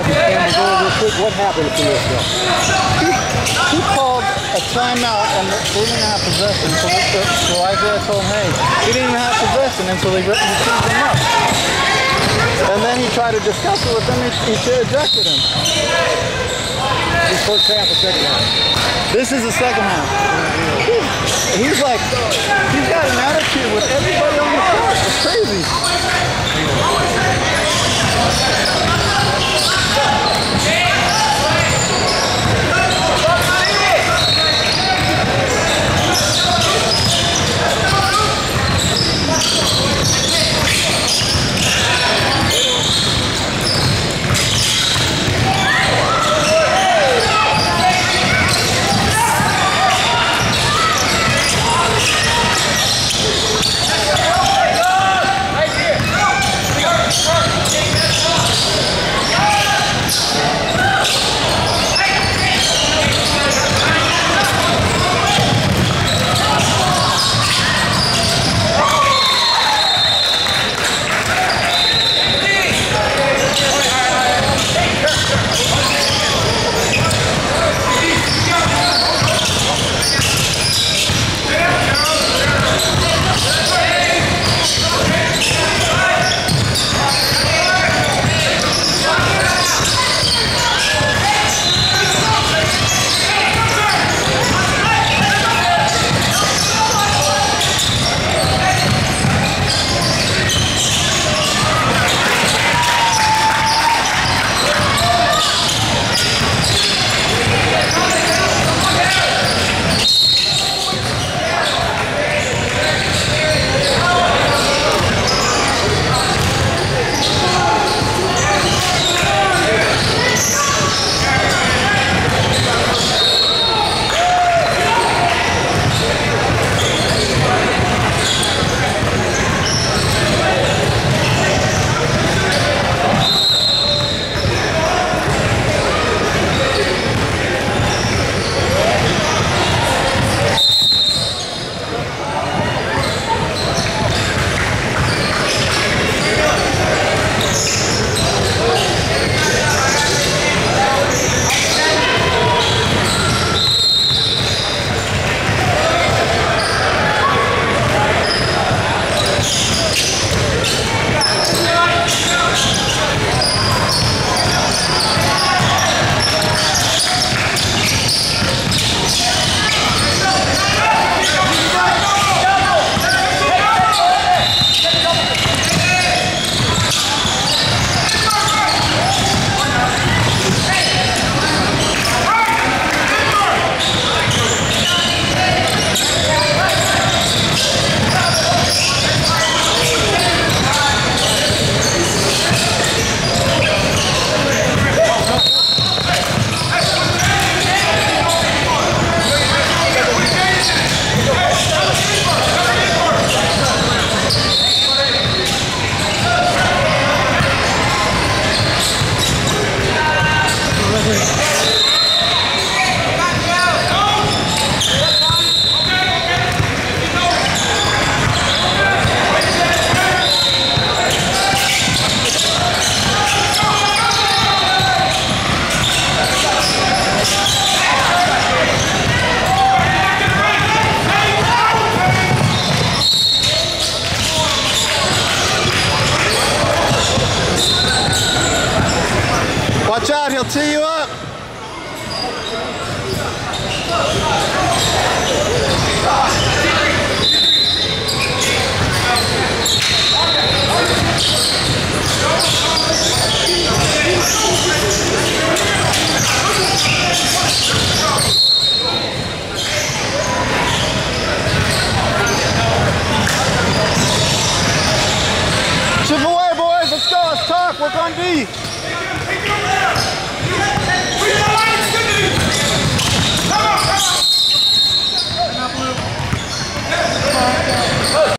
cameras over real quick. What happened to this guy? He, called a timeout and they didn't have possession. So, so Isaiah told him, hey, he didn't even have possession until he, he him up. And then he tried to discuss it with him. He, he ejected him. This first half or second half? This is the second half. He's like, he's got an attitude with everybody on the court. It's crazy. Watch out, he'll tee you up. Chip away, boys. Let's go. Let's talk. Work on D. Chicago.